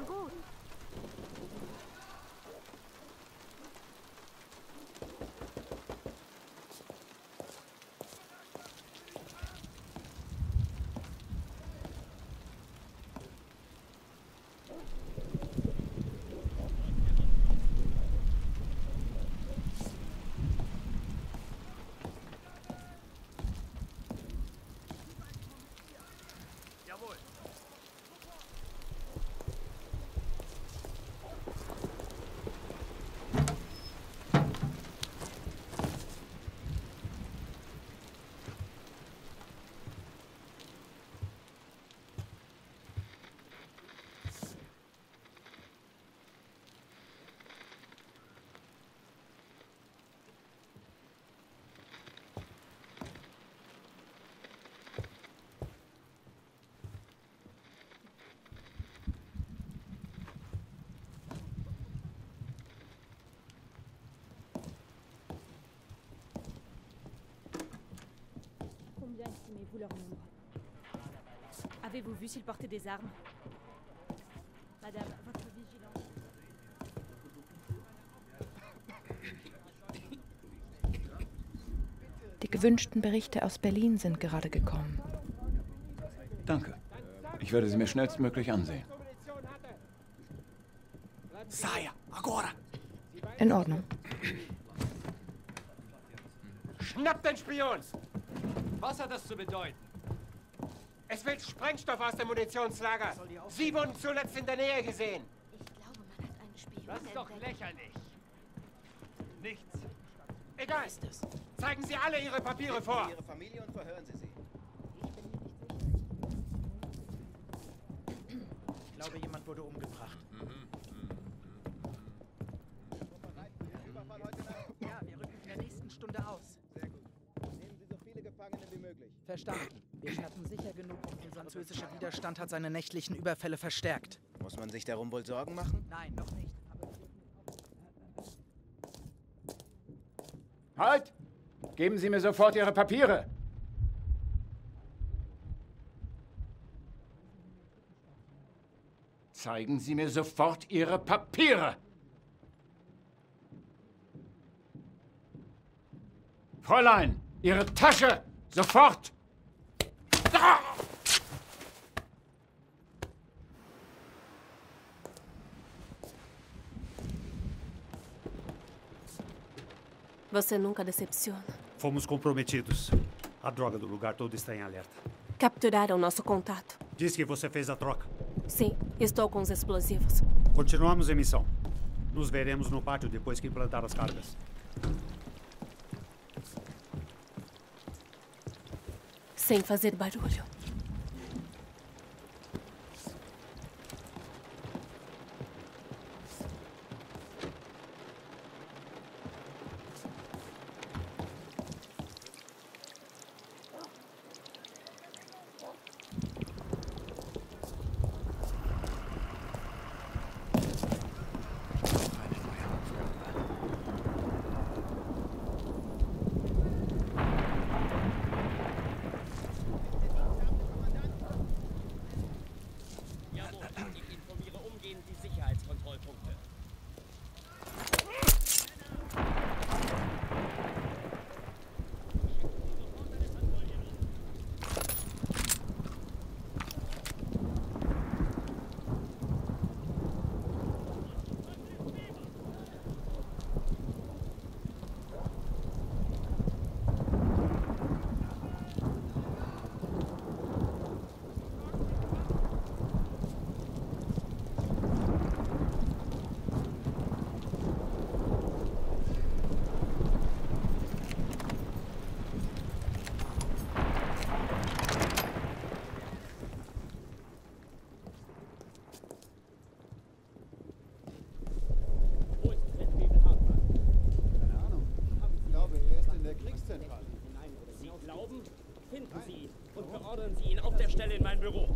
Sehr gut. Donnez-vous leur nombre. Avez-vous vu s'ils portaient des armes Madame, votre vigilance. Die gewünschten Berichte aus Berlin sind gerade gekommen. Danke. Ich werde sie mir schnellstmöglich ansehen. In Ordnung. Schnappt den Spion! Was hat das zu bedeuten? Es will Sprengstoff aus dem Munitionslager. Sie wurden zuletzt in der Nähe gesehen. Ich glaube, man hat einen Spion. Das ist doch lächerlich. Nichts. Egal. Zeigen Sie alle Ihre Papiere vor. Ihre Familie und verhören Sie sie. Ich glaube, jemand wurde umgebracht. Ja, Verstanden. Wir schnappen sicher genug und der französische Widerstand hat seine nächtlichen Überfälle verstärkt. Muss man sich darum wohl Sorgen machen? Nein, noch nicht. Halt! Geben Sie mir sofort Ihre Papiere! Zeigen Sie mir sofort Ihre Papiere! Fräulein, Ihre Tasche! Sofort! Você nunca decepciona. Fomos comprometidos. A droga do lugar todo está em alerta. Capturaram nosso contato. Diz que você fez a troca. Sim, estou com os explosivos. Continuamos em missão. Nos veremos no pátio depois que implantar as cargas. Sem fazer barulho. Stelle in mein Büro.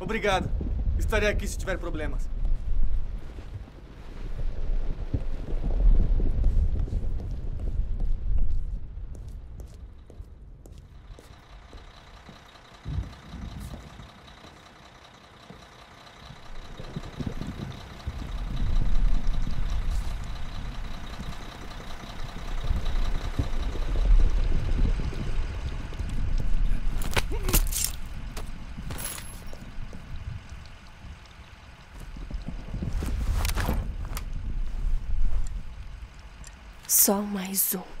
Obrigado. Estarei aqui se tiver problemas. Só mais um.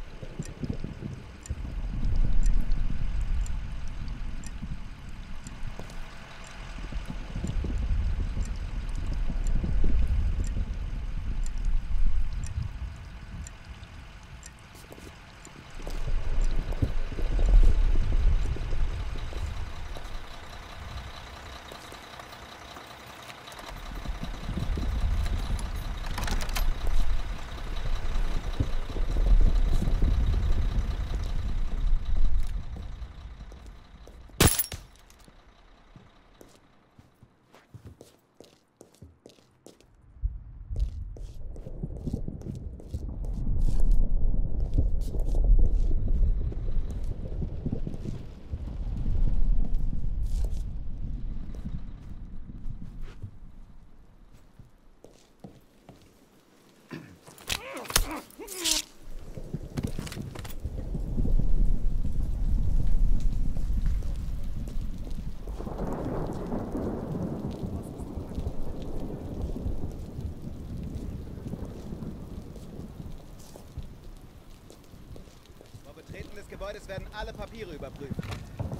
es werden alle Papiere überprüft.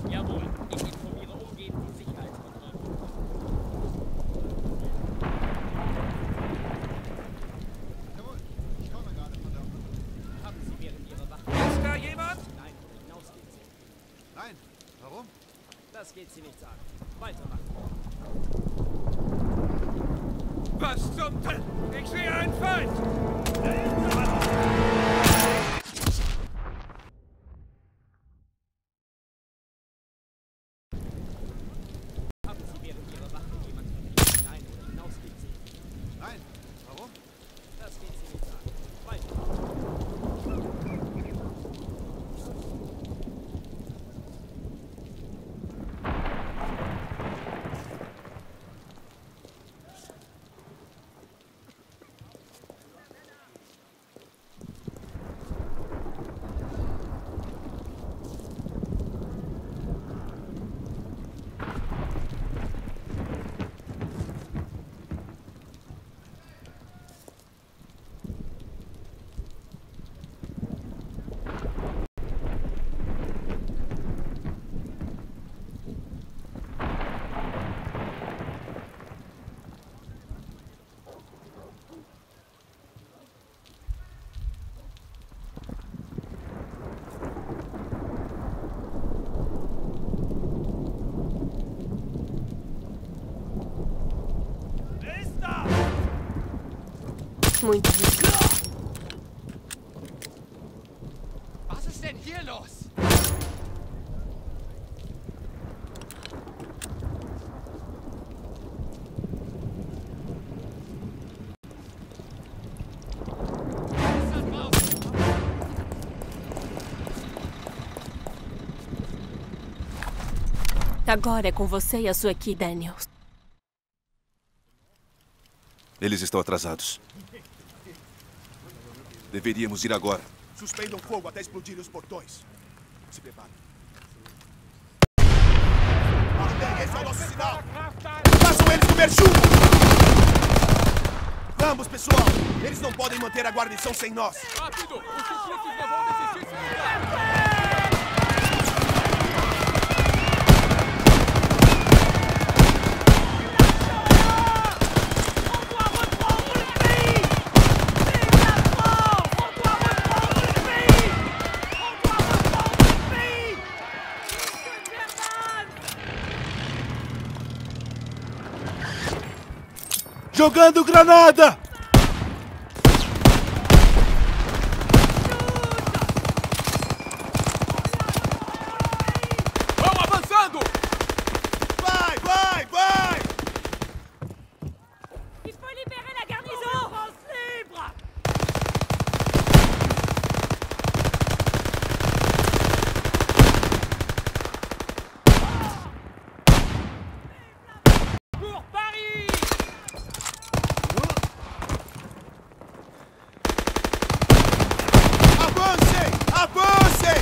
Jawohl, ich informiere umgehend die Sicherheit. Nein, warum? Das geht sie nichts an. Weitermachen. Was zum Teufel? Ich sehe einen Feind! Muito los? Agora é com você e a sua aqui, Daniels. Eles estão atrasados. Deveríamos ir agora. Suspendam fogo até explodirem os portões. Se preparem. Esse é o nosso sinal. Façam eles comer chumbo! Vamos, pessoal! Eles não podem manter a guarnição sem nós. Rápido! Os suplícios não vão desistir Jogando granada! Vão avançando! Vai, vai, vai! Il faut libérer la garnison libre Pour Paris! Avancem! Avancem!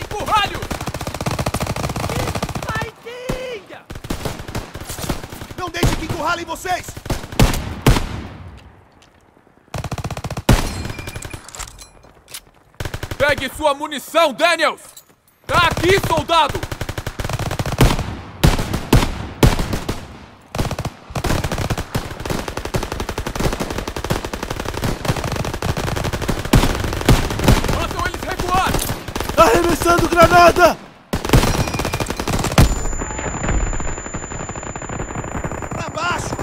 Empurralhos! Não deixem que encurralem vocês! Pegue sua munição, Daniels! Tá aqui, soldado! Façam eles recuar! Arremessando granada! Pra baixo!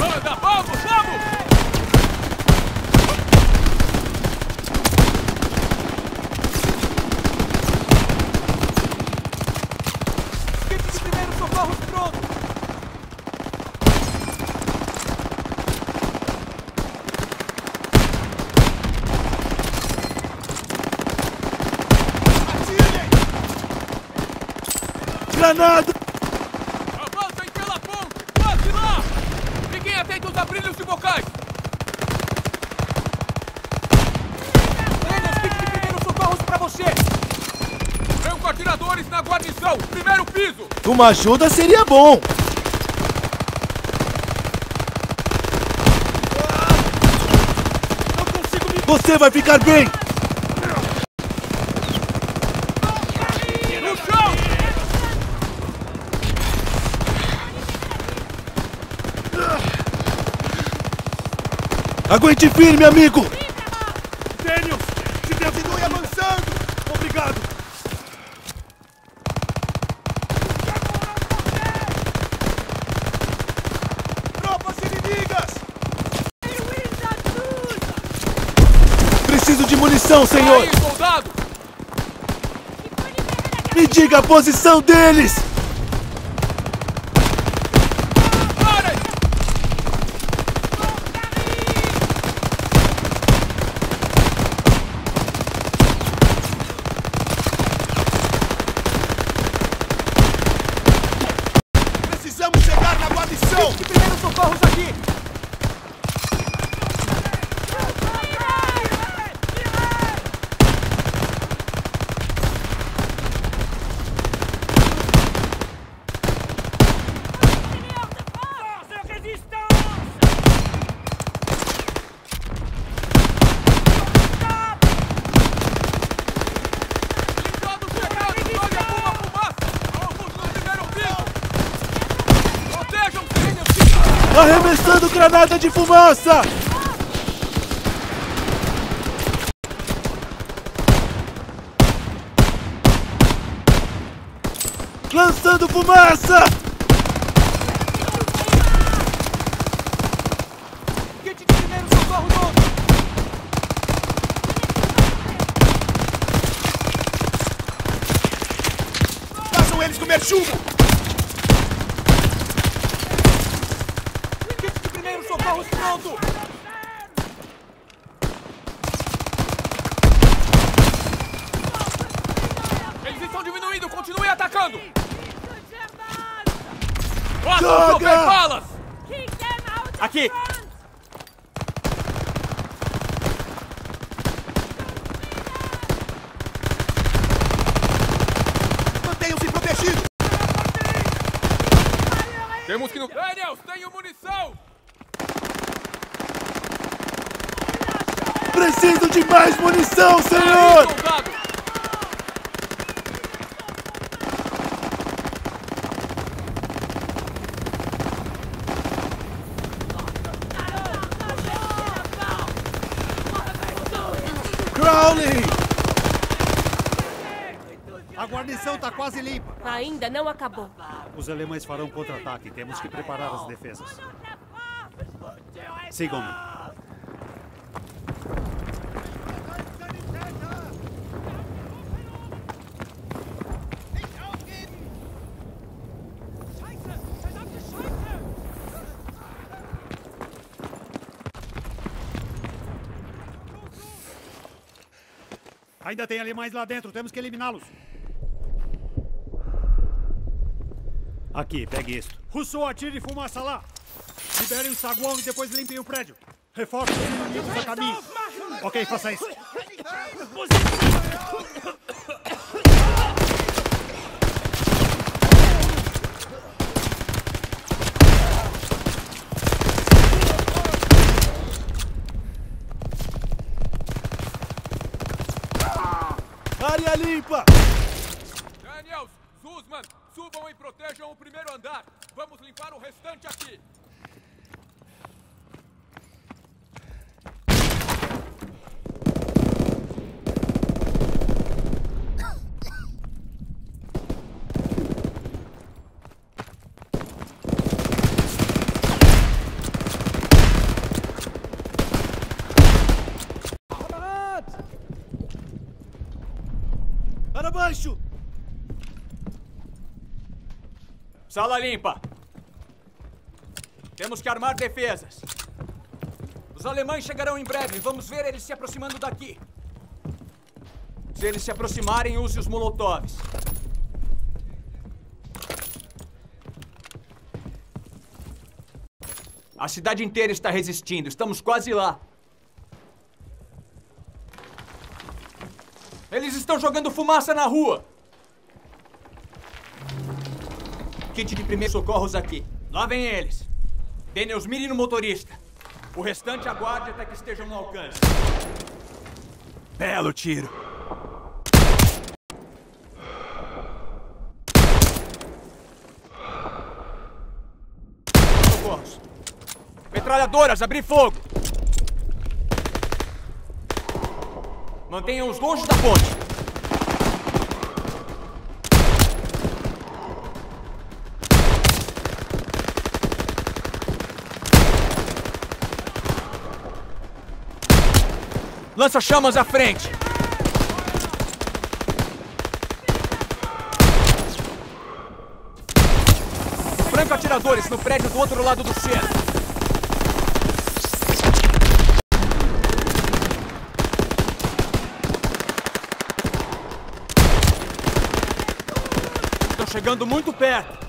Anda, vamos, vamos! Equipe de primeiros socorros pronto! Atirem! Granada! Avancem pela ponte! Quase lá! Fiquem atentos a brilhos de bocais! Daniels, equipe de primeiros socorros pra você! atiradores na guarnição! Primeiro piso! Uma ajuda seria bom. Você vai ficar bem. Aguente firme, amigo. Daniels, se continue avançando. Obrigado. Tropas inimigas. Preciso de munição, senhor. Aí, soldado! Me diga a posição deles. Guarnição. Primeiros socorros aqui! Todos chegados! Olha uma fumaça! Alvos no primeiro piso! Protejam-se! Arremessando granada de fumaça. Lançando fumaça. Kit de primeiro socorro novo! Façam eles comer chumbo. Kit de primeiro socorro pronto! Eles estão diminuindo! Continuem atacando! Façam Joga! chover balas! Aqui! Mantenham-se protegidos. Temos que no... Daniels, tenho munição! Preciso de mais munição, senhor. Crowley. A guarnição tá quase limpa. Ainda não acabou. Os alemães farão contra-ataque. Temos que preparar as defesas. Sigam-me. Ainda tem alemães lá dentro. Temos que eliminá-los. Aqui, pegue isso. Rousseau, atire fumaça lá. Liberem o saguão e depois limpem o prédio. Reforce os inimigos a caminho. Ok, faça isso. Área limpa. Daniels, Zuzman, subam e protejam o primeiro andar. Vamos limpar o restante aqui. Para baixo. Sala limpa. Temos que armar defesas. Os alemães chegarão em breve. Vamos ver eles se aproximando daqui. Se eles se aproximarem, use os molotovs. A cidade inteira está resistindo. Estamos quase lá. Eles estão jogando fumaça na rua. Kit de primeiros socorros aqui. Lá vem eles. Daniels, mire no motorista. O restante aguarde até que estejam no alcance. Belo tiro. Socorros. Metralhadoras, abrir fogo. Mantenham-os longe da ponte. Lança chamas à frente. Franco atiradores no prédio do outro lado do centro. Estão chegando muito perto.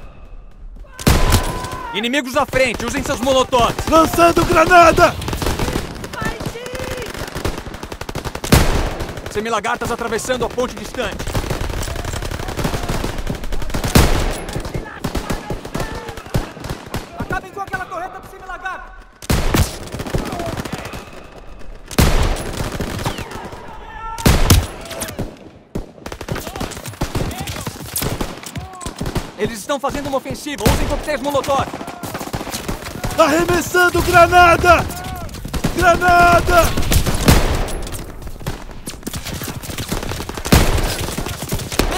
Inimigos à frente, usem seus molotovs. Lançando granada! Semilagartas atravessando a ponte distante. Acabem com aquela torreta do semilagarta! Eles estão fazendo uma ofensiva. Usem coquetéis molotov. Arremessando granada! Granada!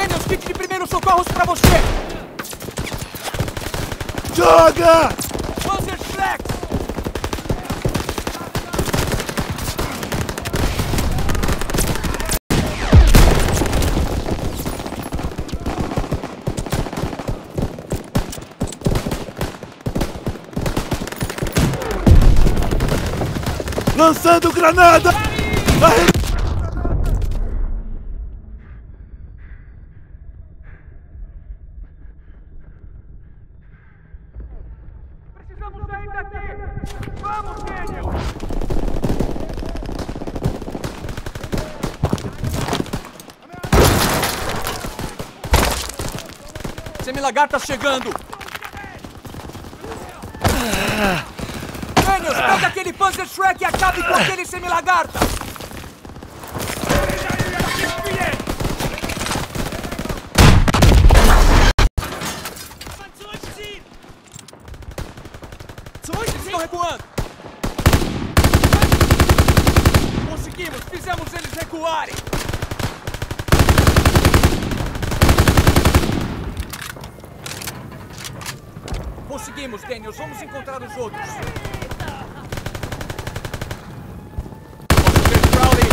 Daniels, kit de primeiros socorros pra você! Joga! Panzer! Lançando granada! Arre... Semilagarta chegando! Daniels, pega aquele Panzer Shrek e acabe com aquele semilagarta! Eles estão recuando! Conseguimos! Fizemos eles recuarem! Conseguimos, Daniels. Vamos encontrar os outros. Posso ver Crowley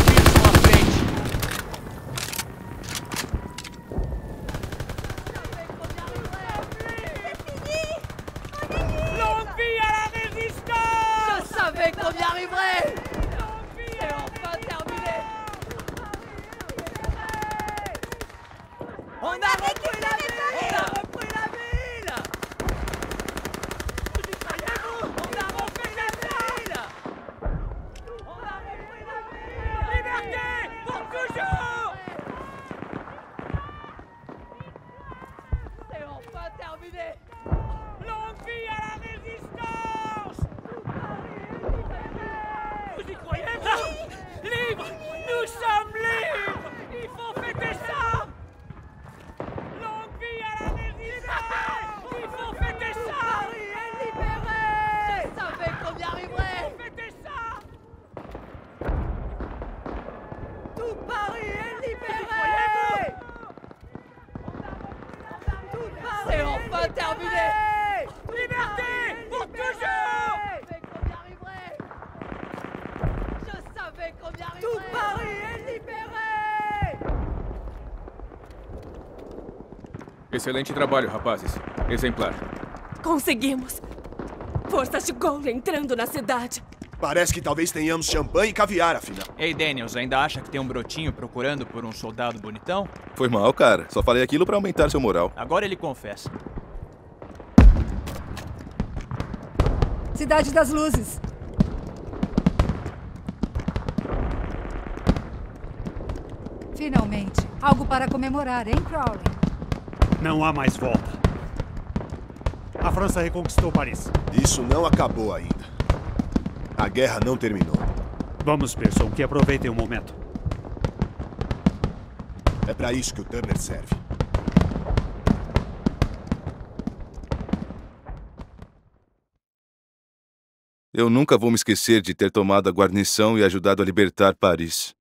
e Pearson Excelente trabalho, rapazes. Exemplar. Conseguimos! Forças de Gol entrando na cidade. Parece que talvez tenhamos champanhe e caviar, afinal. Ei, Daniels, ainda acha que tem um brotinho procurando por um soldado bonitão? Foi mal, cara. Só falei aquilo pra aumentar seu moral. Agora ele confessa. Cidade das Luzes. Finalmente, algo para comemorar, hein, Crowley? Não há mais volta. A França reconquistou Paris. Isso não acabou ainda. A guerra não terminou. Vamos, Pearson, que aproveitem o momento. É para isso que o Turner serve. Eu nunca vou me esquecer de ter tomado a guarnição e ajudado a libertar Paris.